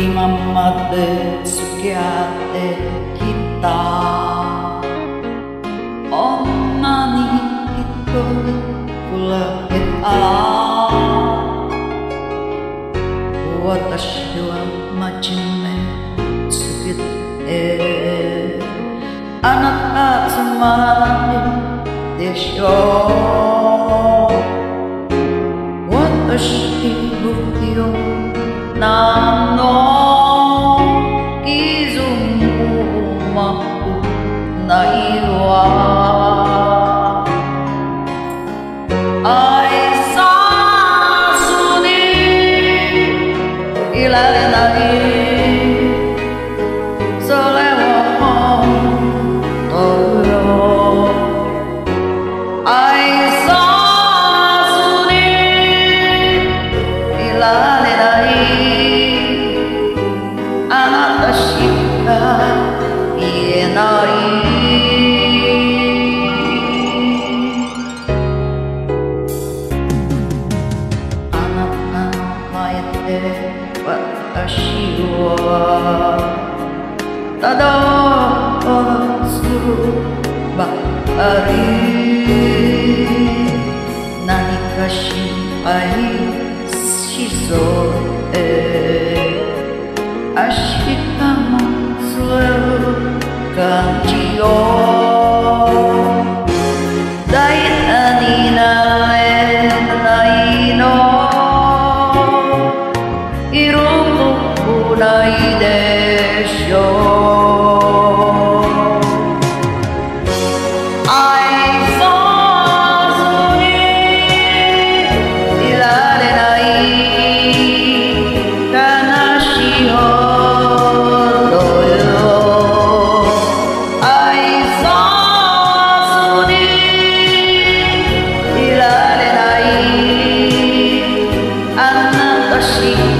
今まで付き合ってきた女に一人くらけた私は真面目すぎてあなたつまりでしょう私不要ないられないの前で私はただすばかり何か心配しそうで明日もそれる感じよないでしょう愛さずにいられない悲しいほどよ愛さずにいられないあなたしか見えない